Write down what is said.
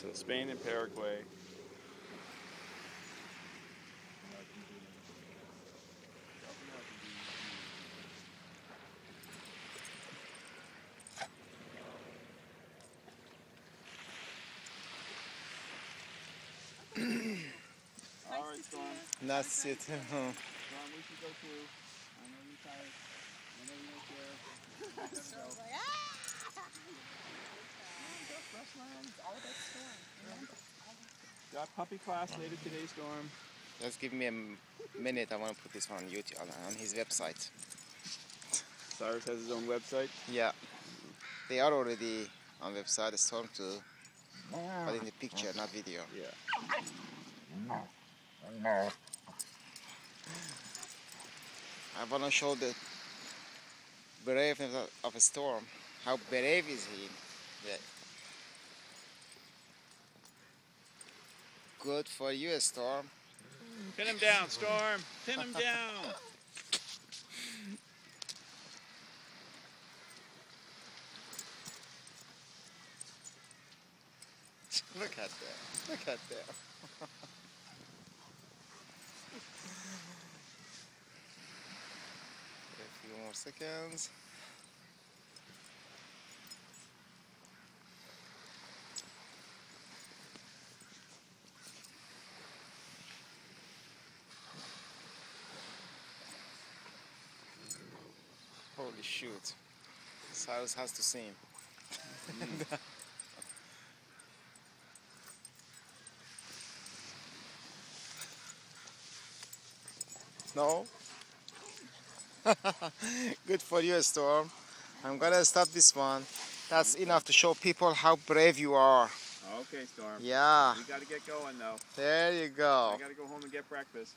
So Spain and Paraguay. All right, Storm. That's it. Storm, we should go too. I know you're tired. I know you don't care. Ah. Let's go. Got puppy class later today, Storm. Just give me a minute. I want to put this on YouTube on, on his website. Cyrus has his own website. Yeah, they are already on website. Storm too, but in the picture, not video. Yeah. I want to show the braveness of- of a storm. How brave is he? Yeah. Good for you, storm. Pin him down, Storm. Pin him down. Look at that. Look at that. A few more seconds. Holy shoot. Cyrus has to see him. No? Good for you, Storm. I'm gonna stop this one. That's enough to show people how brave you are. Okay, Storm. Yeah, We gotta get going though. there you go. I gotta go home and get breakfast.